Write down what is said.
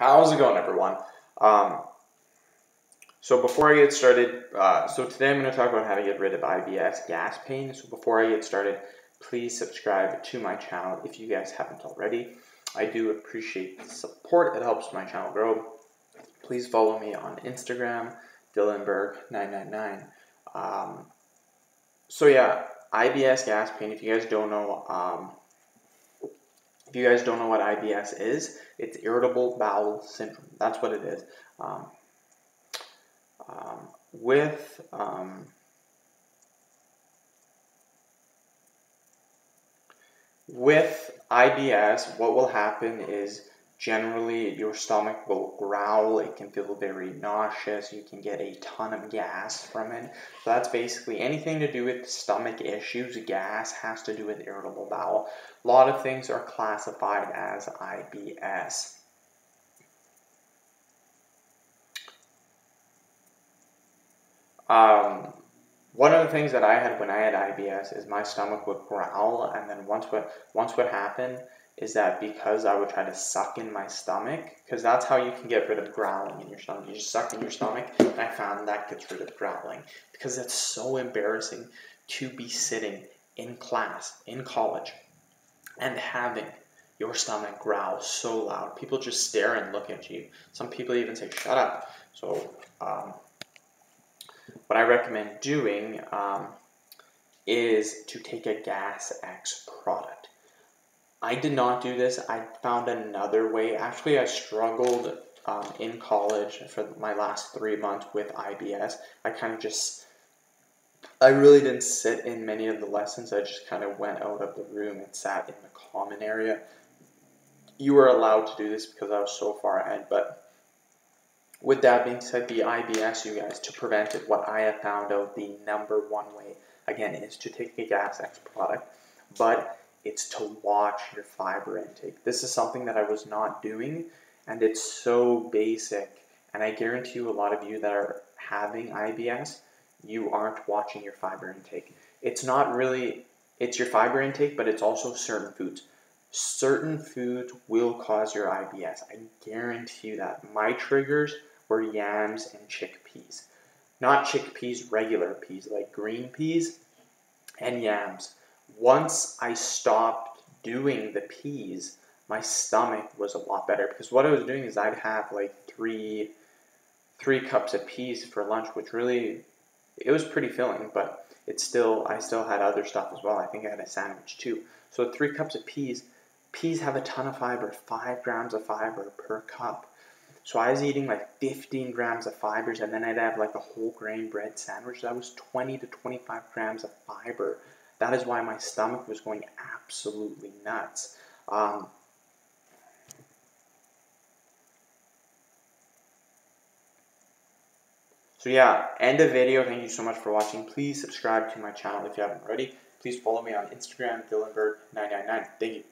How's it going, everyone? Um, so before I get started, uh, so today I'm going to talk about how to get rid of IBS gas pain. So before I get started, please subscribe to my channel if you guys haven't already. I do appreciate the support. It helps my channel grow. Please follow me on Instagram, Dylanberg999. Um, so yeah, IBS gas pain. If you guys don't know, um, if you guys don't know what IBS is, it's irritable bowel syndrome. That's what it is. Um, um, with um, with IBS, what will happen is generally your stomach will growl it can feel very nauseous you can get a ton of gas from it. So that's basically anything to do with stomach issues gas has to do with irritable bowel. A lot of things are classified as ibs um, one of the things that I had when I had IBS is my stomach would growl, and then once what once what happened is that because I would try to suck in my stomach, because that's how you can get rid of growling in your stomach. You just suck in your stomach, and I found that gets rid of growling because it's so embarrassing to be sitting in class in college and having your stomach growl so loud. People just stare and look at you. Some people even say, "Shut up." So, um, what I recommend doing um, is to take a Gas X product. I did not do this. I found another way. Actually, I struggled um, in college for my last three months with IBS. I kind of just, I really didn't sit in many of the lessons. I just kind of went out of the room and sat in the common area. You were allowed to do this because I was so far ahead, but with that being said, the IBS, you guys, to prevent it, what I have found out the number one way, again, is to take a Gas X product. But it's to watch your fiber intake. This is something that I was not doing, and it's so basic. And I guarantee you, a lot of you that are having IBS, you aren't watching your fiber intake. It's not really, it's your fiber intake, but it's also certain foods. Certain foods will cause your IBS. I guarantee you that. My triggers were yams and chickpeas. Not chickpeas, regular peas, like green peas and yams once I stopped doing the peas, my stomach was a lot better because what I was doing is I'd have like three three cups of peas for lunch, which really it was pretty filling, but it's still I still had other stuff as well. I think I had a sandwich too. So three cups of peas. Peas have a ton of fiber, five grams of fiber per cup. So I was eating like 15 grams of fibers, and then I'd have like a whole grain bread sandwich. That was 20 to 25 grams of fiber that is why my stomach was going absolutely nuts. Um, so yeah, end of video. Thank you so much for watching. Please subscribe to my channel if you haven't already. Please follow me on Instagram, Dylanberg999. Thank you.